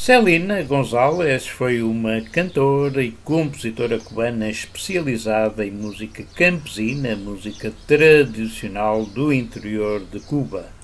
Celina Gonzalez foi uma cantora e compositora cubana especializada em música campesina, música tradicional do interior de Cuba.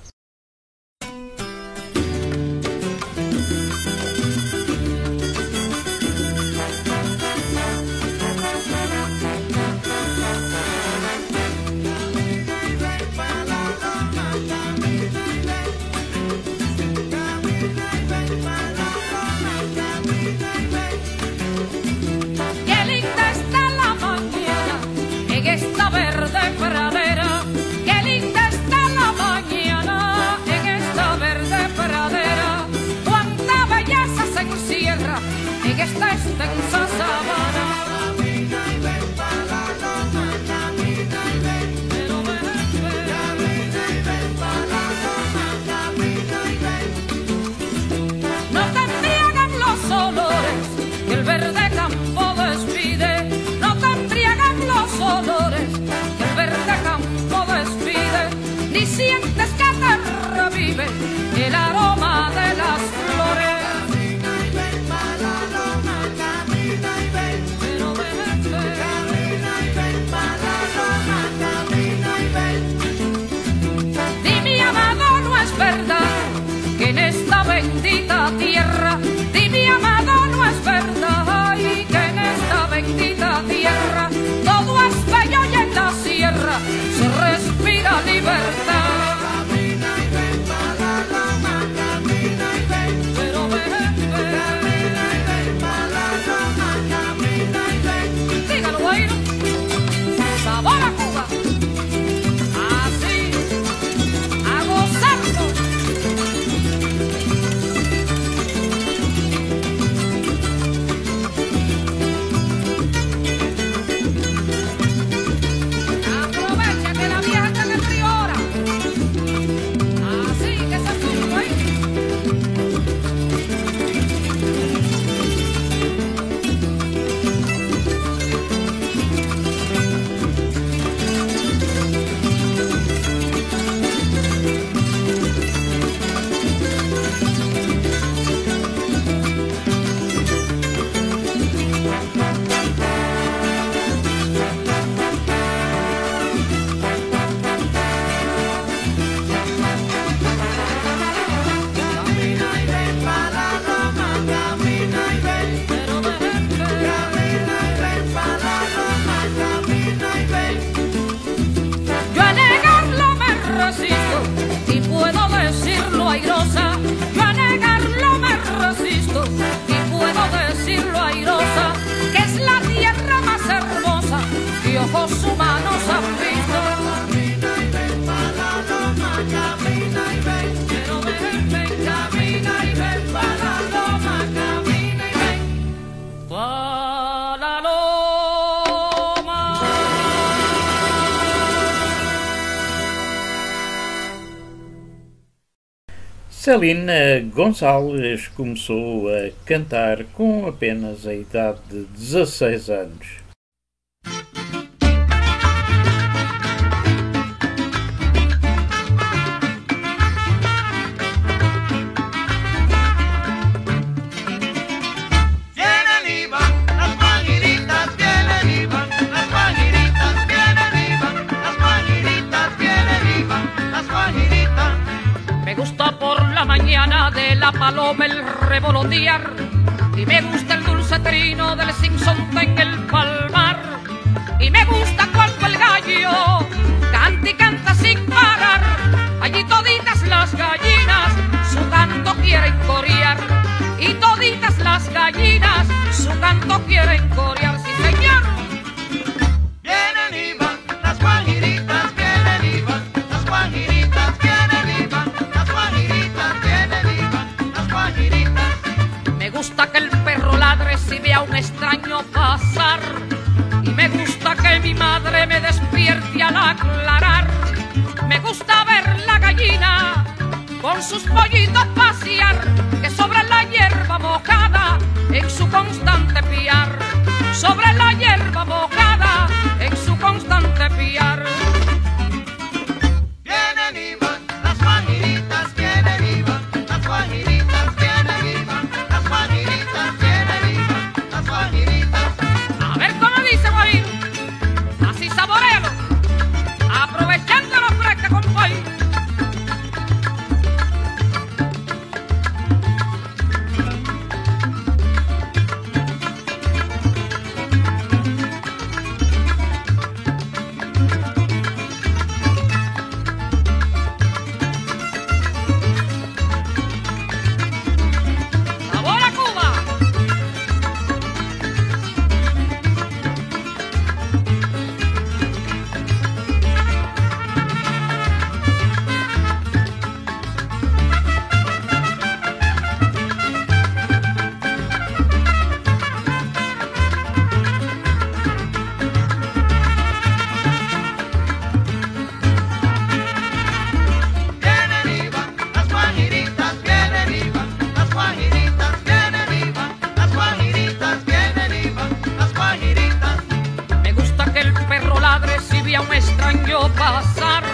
decirlo airosa Celina Gonçalves começou a cantar com apenas a idade de 16 anos. Paloma el revolotear y me gusta el dulce trino del sinsonte en el palmar. Y me gusta cuando el gallo canta y canta sin parar. Allí toditas las gallinas su canto quieren corear. Y toditas las gallinas su canto quieren corear si ve a un extraño pasar. Y me gusta que mi madre me despierte al aclarar. Me gusta ver la gallina con sus pollitos pasear, que sobre la hierba mojada en su constante piar. Sobre la hierba mojada extraño pasar.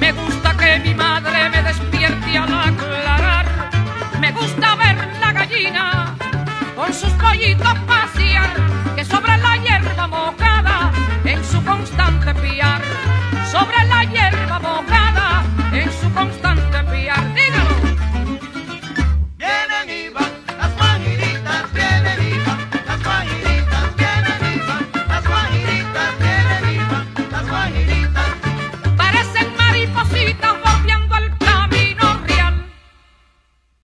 Me gusta que mi madre me despierte al aclarar. Me gusta ver la gallina con sus pollitos pasar.